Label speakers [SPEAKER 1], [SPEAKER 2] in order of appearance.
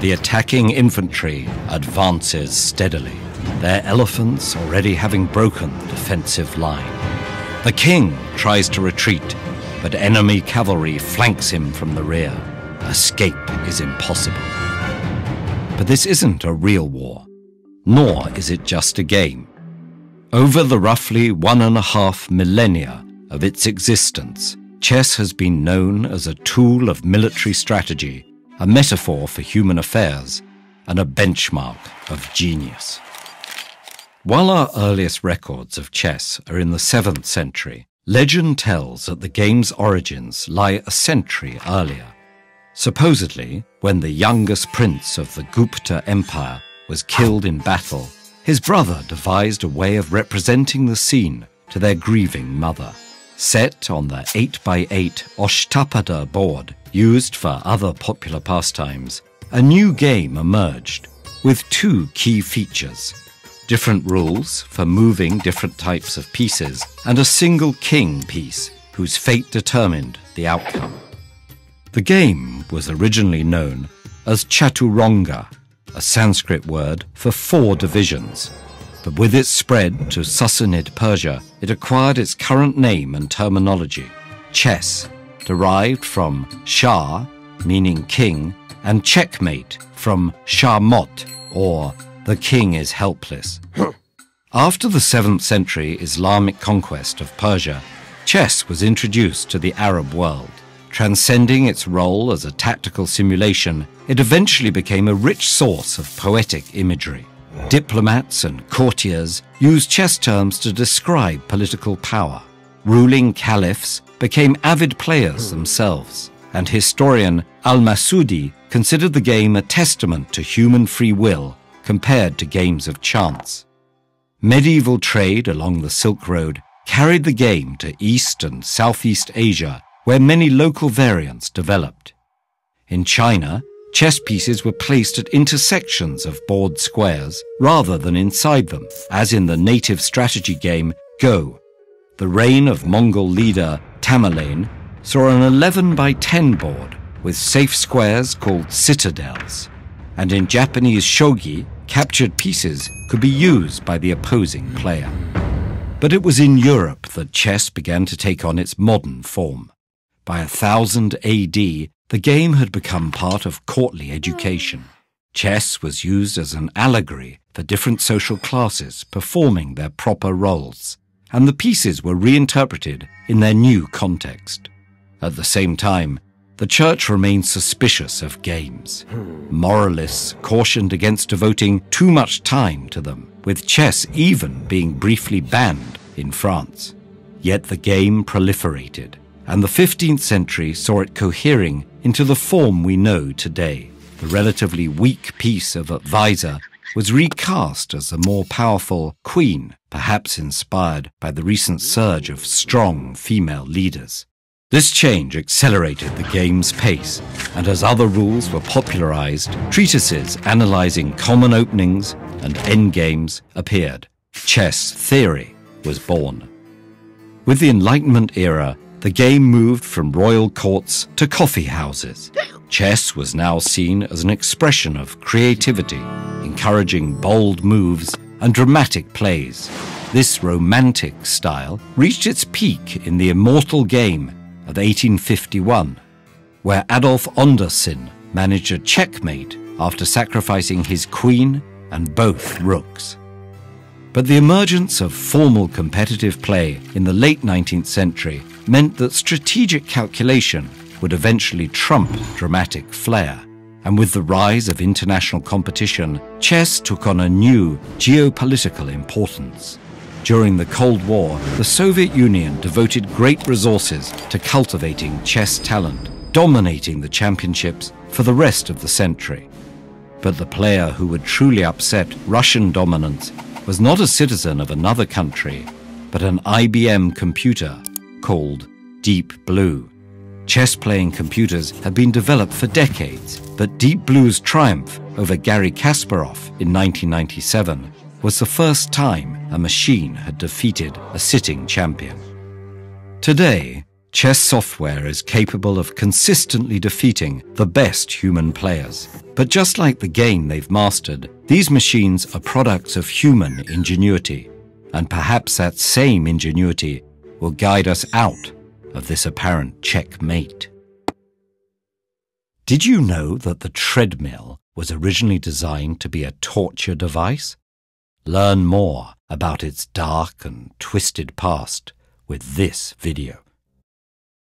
[SPEAKER 1] The attacking infantry advances steadily, their elephants already having broken the defensive line. The king tries to retreat, but enemy cavalry flanks him from the rear. Escape is impossible. But this isn't a real war, nor is it just a game. Over the roughly one and a half millennia of its existence, chess has been known as a tool of military strategy, a metaphor for human affairs, and a benchmark of genius. While our earliest records of chess are in the 7th century, legend tells that the game's origins lie a century earlier. Supposedly, when the youngest prince of the Gupta Empire was killed in battle, his brother devised a way of representing the scene to their grieving mother. Set on the 8x8 Ashtapada board used for other popular pastimes, a new game emerged with two key features different rules for moving different types of pieces, and a single king piece whose fate determined the outcome. The game was originally known as Chaturanga, a Sanskrit word for four divisions. But with its spread to Sassanid Persia, it acquired its current name and terminology chess, derived from Shah, meaning king, and checkmate from shah mat, or the king is helpless. After the 7th century Islamic conquest of Persia, chess was introduced to the Arab world. Transcending its role as a tactical simulation, it eventually became a rich source of poetic imagery. Diplomats and courtiers used chess terms to describe political power. Ruling caliphs became avid players hmm. themselves, and historian Al Masudi considered the game a testament to human free will compared to games of chance. Medieval trade along the Silk Road carried the game to East and Southeast Asia, where many local variants developed. In China, chess pieces were placed at intersections of board squares rather than inside them, as in the native strategy game Go. The reign of Mongol leader Tamerlane saw an 11 by 10 board with safe squares called citadels. And in Japanese shogi, captured pieces could be used by the opposing player. But it was in Europe that chess began to take on its modern form. By 1000 AD, the game had become part of courtly education. Chess was used as an allegory for different social classes performing their proper roles, and the pieces were reinterpreted in their new context. At the same time, the church remained suspicious of games. Moralists cautioned against devoting too much time to them, with chess even being briefly banned in France. Yet the game proliferated, and the 15th century saw it cohering into the form we know today. The relatively weak piece of advisor was recast as a more powerful queen, perhaps inspired by the recent surge of strong female leaders. This change accelerated the game's pace, and as other rules were popularized, treatises analyzing common openings and endgames appeared. Chess theory was born. With the Enlightenment era, the game moved from royal courts to coffee houses. Chess was now seen as an expression of creativity, encouraging bold moves and dramatic plays. This romantic style reached its peak in the immortal game of 1851, where Adolf Anderssen managed a checkmate after sacrificing his queen and both rooks. But the emergence of formal competitive play in the late 19th century meant that strategic calculation would eventually trump dramatic flair. And with the rise of international competition, chess took on a new geopolitical importance. During the Cold War, the Soviet Union devoted great resources to cultivating chess talent, dominating the championships for the rest of the century. But the player who would truly upset Russian dominance was not a citizen of another country, but an IBM computer called Deep Blue. Chess playing computers had been developed for decades, but Deep Blue's triumph over Garry Kasparov in 1997 was the first time a machine had defeated a sitting champion. Today, chess software is capable of consistently defeating the best human players. But just like the game they've mastered, these machines are products of human ingenuity. And perhaps that same ingenuity will guide us out of this apparent checkmate. Did you know that the treadmill was originally designed to be a torture device? Learn more about its dark and twisted past with this video.